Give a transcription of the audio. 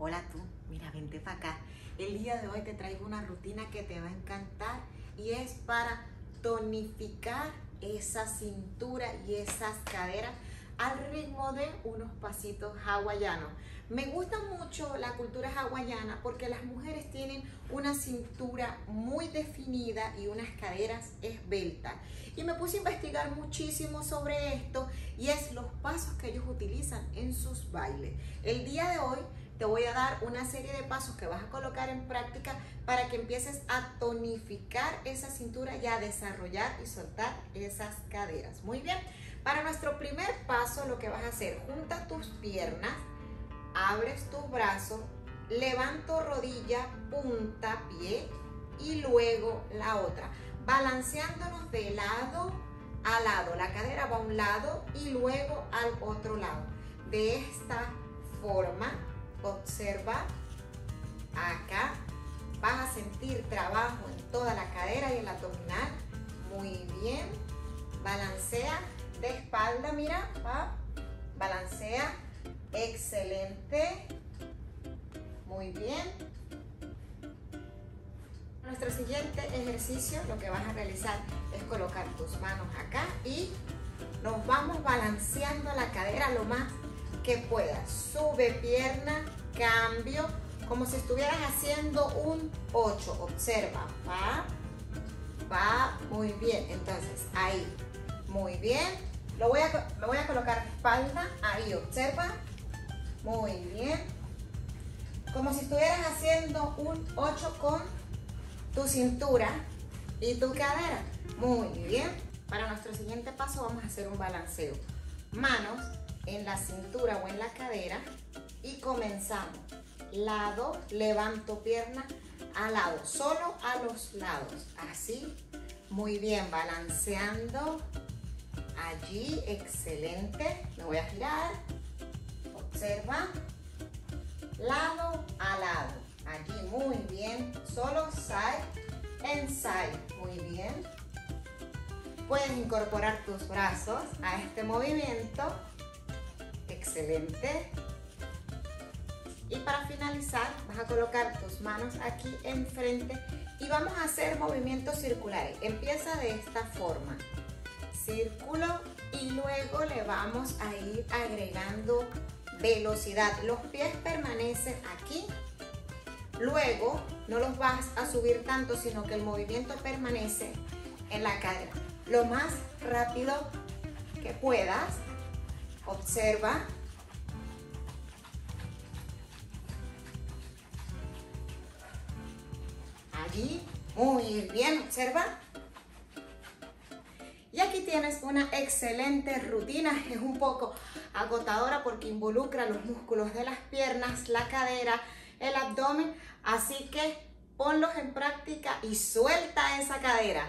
Hola tú, mira, vente para acá. El día de hoy te traigo una rutina que te va a encantar y es para tonificar esa cintura y esas caderas al ritmo de unos pasitos hawaianos. Me gusta mucho la cultura hawaiana porque las mujeres tienen una cintura muy definida y unas caderas esbeltas. Y me puse a investigar muchísimo sobre esto y es los pasos que ellos utilizan en sus bailes. El día de hoy te voy a dar una serie de pasos que vas a colocar en práctica para que empieces a tonificar esa cintura y a desarrollar y soltar esas caderas. Muy bien. Para nuestro primer paso lo que vas a hacer, junta tus piernas, abres tus brazos, levanto rodilla, punta, pie y luego la otra, balanceándonos de lado a lado. La cadera va a un lado y luego al otro lado. De esta forma, observa acá, vas a sentir trabajo en toda la cadera y el abdominal. Muy bien, balancea de espalda, mira, va, balancea, excelente, muy bien. Nuestro siguiente ejercicio lo que vas a realizar es colocar tus manos acá y nos vamos balanceando la cadera lo más que puedas. Sube pierna, cambio, como si estuvieras haciendo un 8. Observa, va, va, muy bien. Entonces, ahí, muy bien. Lo voy a, voy a colocar espalda, ahí observa, muy bien. Como si estuvieras haciendo un 8 con tu cintura y tu cadera. Muy bien. Para nuestro siguiente paso vamos a hacer un balanceo. Manos en la cintura o en la cadera y comenzamos. Lado, levanto pierna a lado, solo a los lados. Así, muy bien, balanceando Allí, excelente. Me voy a girar. Observa. Lado a lado. Allí, muy bien. Solo side and side. Muy bien. Puedes incorporar tus brazos a este movimiento. Excelente. Y para finalizar, vas a colocar tus manos aquí enfrente y vamos a hacer movimientos circulares. Empieza de esta forma círculo y luego le vamos a ir agregando velocidad. Los pies permanecen aquí. Luego no los vas a subir tanto, sino que el movimiento permanece en la cadera. Lo más rápido que puedas. Observa. Allí. Muy bien. Observa. Y aquí tienes una excelente rutina, es un poco agotadora porque involucra los músculos de las piernas, la cadera, el abdomen, así que ponlos en práctica y suelta esa cadera.